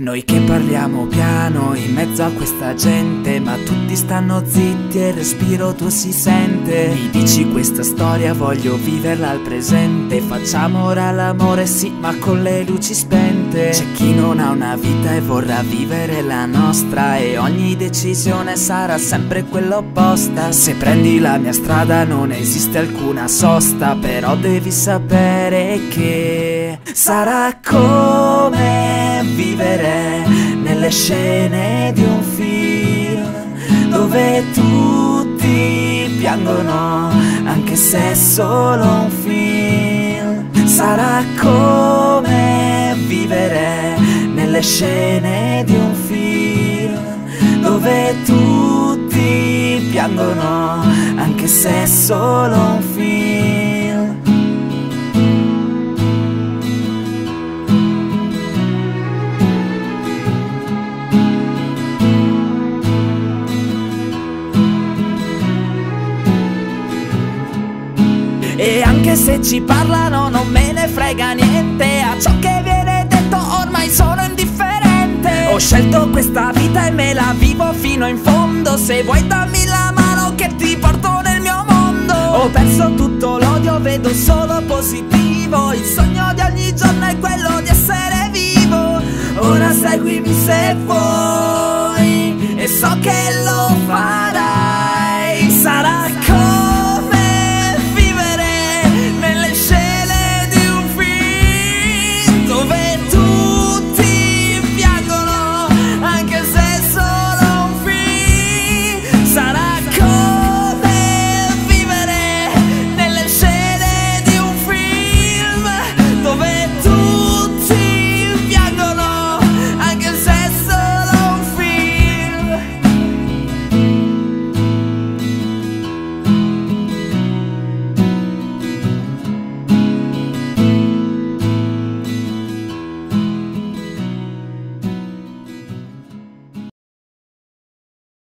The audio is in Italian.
Noi che parliamo piano in mezzo a questa gente Ma tutti stanno zitti e il respiro tuo si sente. Mi dici questa storia voglio viverla al presente. Facciamo ora l'amore sì ma con le luci spente. C'è chi non ha una vita e vorrà vivere la nostra. E ogni decisione sarà sempre quella opposta. Se prendi la mia strada non esiste alcuna sosta. Però devi sapere che sarà come nelle scene di un film dove tutti piangono anche se è solo un film. Sarà come vivere nelle scene di un film dove tutti piangono anche se è solo un film. E anche se ci parlano non me ne frega niente. A ciò che viene detto ormai sono indifferente. Ho scelto questa vita e me la vivo fino in fondo. Se vuoi dammi la mano che ti porto nel mio mondo. Ho perso tutto l'odio, vedo solo positivo. Il sogno di ogni giorno è quello di essere vivo. Ora seguimi se vuoi E so che lo farai. Sarà